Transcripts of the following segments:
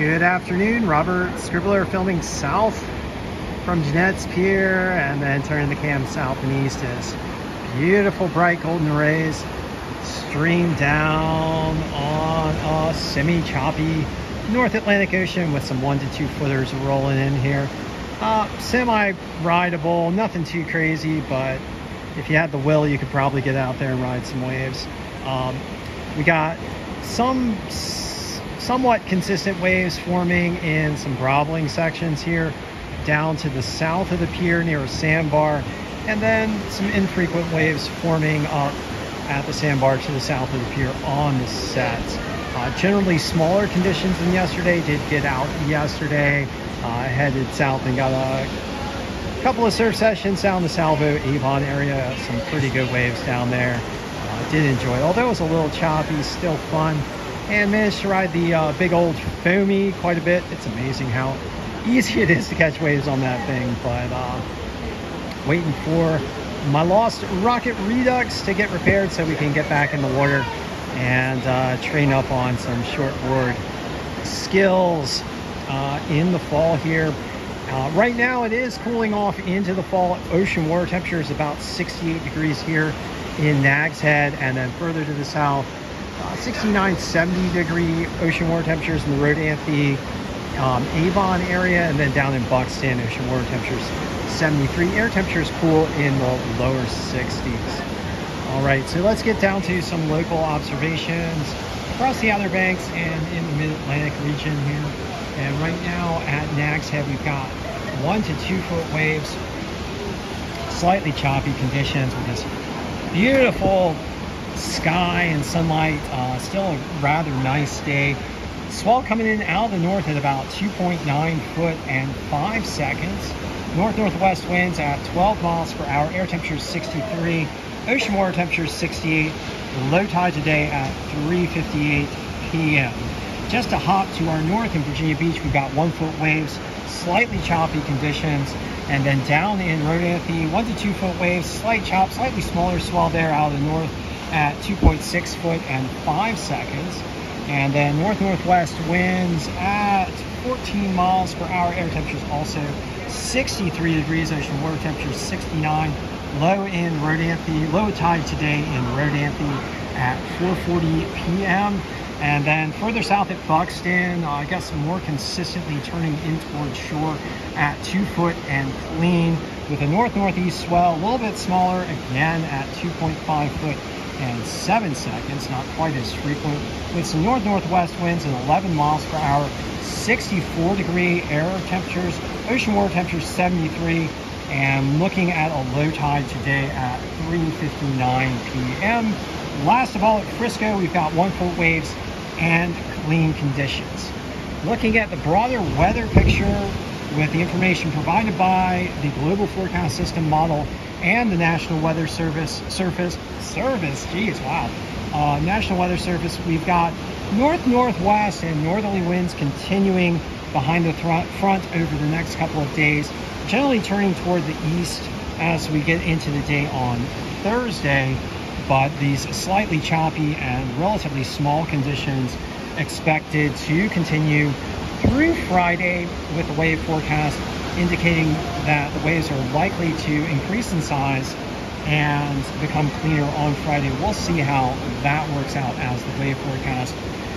Good afternoon, Robert Scribbler filming south from Jennette's Pier and then turning the cam south and east as beautiful bright golden rays stream down on a semi-choppy North Atlantic Ocean with some one to two footers rolling in here. Uh, semi-rideable, nothing too crazy, but if you had the will, you could probably get out there and ride some waves. Um, we got some somewhat consistent waves forming in some groveling sections here down to the south of the pier near a sandbar and then some infrequent waves forming up at the sandbar to the south of the pier on the set. Uh, generally smaller conditions than yesterday. Did get out yesterday. Uh, headed south and got a couple of surf sessions down the Salvo Avon area. Some pretty good waves down there. Uh, did enjoy it. Although it was a little choppy, still fun. And managed to ride the uh, big old foamy quite a bit. It's amazing how easy it is to catch waves on that thing. But uh, waiting for my lost rocket redux to get repaired so we can get back in the water and uh, train up on some shortboard skills uh, in the fall here. Uh, right now it is cooling off into the fall. Ocean water temperature is about 68 degrees here in Nags Head and then further to the south, uh, 69, 70 degree ocean water temperatures in the Rodanthe um, Avon area and then down in Buxton, ocean water temperatures 73. Air temperatures cool in the lower 60s. All right, so let's get down to some local observations across the Outer Banks and in the Mid-Atlantic region here. And right now at Nags Head, we've got one to two foot waves, slightly choppy conditions with this beautiful sky and sunlight. Uh, still a rather nice day. Swell coming in out of the north at about 2.9 foot and 5 seconds. North-northwest winds at 12 miles per hour. Air temperature is 63. Ocean water temperature is 68. Low tide today at 3.58 p.m. Just a hop to our north in Virginia Beach, we've got one foot waves, slightly choppy conditions. And then down in Rodanthe, one to two foot waves, slight chop, slightly smaller swell there out of the north at 2.6 foot and five seconds. And then north-northwest winds at 14 miles per hour. Air temperatures also 63 degrees. Ocean water temperature 69 low in Rodanthe, low tide today in Rodanthe at 4.40 p.m. And then further south at Buxton, I guess more consistently turning in towards shore at two foot and clean with a north-northeast swell, a little bit smaller again at 2.5 foot and seven seconds, not quite as frequent, with some north-northwest winds at 11 miles per hour, 64 degree air temperatures, ocean water temperatures 73, and looking at a low tide today at 3.59 p.m. Last of all at Frisco, we've got one foot waves and clean conditions. Looking at the broader weather picture with the information provided by the Global Forecast System model and the National Weather Service Surface Service, geez, wow. Uh, National Weather Service, we've got north-northwest and northerly winds continuing behind the front over the next couple of days generally turning toward the east as we get into the day on Thursday, but these slightly choppy and relatively small conditions expected to continue through Friday with the wave forecast indicating that the waves are likely to increase in size and become cleaner on Friday. We'll see how that works out as the wave forecast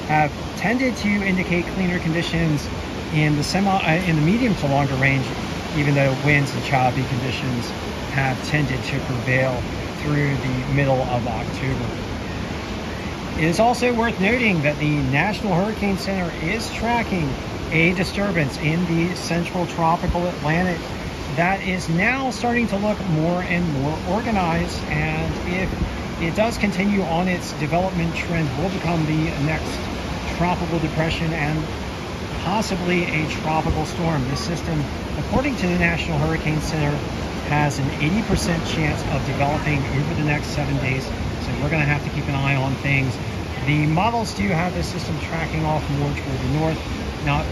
have tended to indicate cleaner conditions in the semi uh, in the medium to longer range even though winds and choppy conditions have tended to prevail through the middle of October. It is also worth noting that the National Hurricane Center is tracking a disturbance in the central tropical Atlantic that is now starting to look more and more organized and if it does continue on its development trend will become the next tropical depression and possibly a tropical storm. This system, according to the National Hurricane Center, has an 80% chance of developing over the next seven days. So we're going to have to keep an eye on things. The models do have this system tracking off more toward the north, not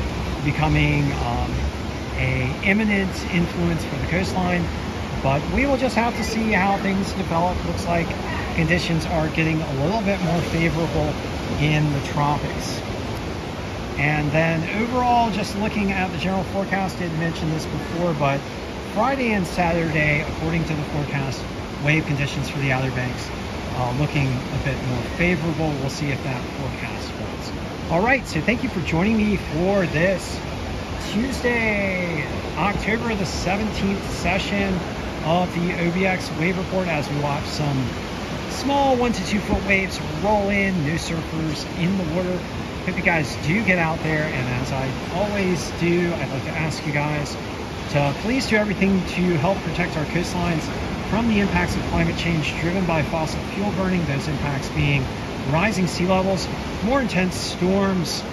becoming um, a imminent influence for the coastline. But we will just have to see how things develop. Looks like conditions are getting a little bit more favorable in the tropics. And then overall, just looking at the general forecast, didn't mention this before, but Friday and Saturday, according to the forecast, wave conditions for the Outer Banks uh, looking a bit more favorable. We'll see if that forecast holds. All right, so thank you for joining me for this Tuesday, October the 17th session of the OBX wave report as we watch some small one to two foot waves roll in, no surfers in the water. Hope you guys do get out there, and as I always do, I'd like to ask you guys to please do everything to help protect our coastlines from the impacts of climate change driven by fossil fuel burning, those impacts being rising sea levels, more intense storms,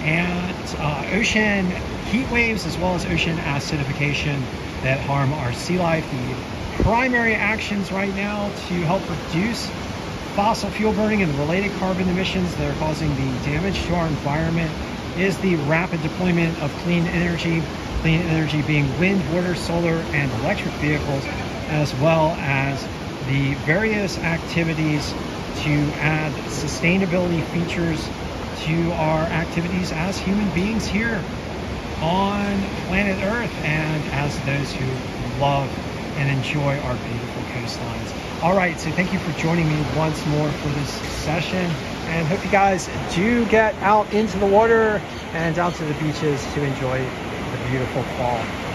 and uh, ocean heat waves, as well as ocean acidification that harm our sea life. The primary actions right now to help reduce fossil fuel burning and related carbon emissions that are causing the damage to our environment is the rapid deployment of clean energy. Clean energy being wind, water, solar, and electric vehicles, as well as the various activities to add sustainability features to our activities as human beings here on planet Earth and as those who love and enjoy our beautiful coastlines. All right, so thank you for joining me once more for this session and hope you guys do get out into the water and down to the beaches to enjoy the beautiful fall.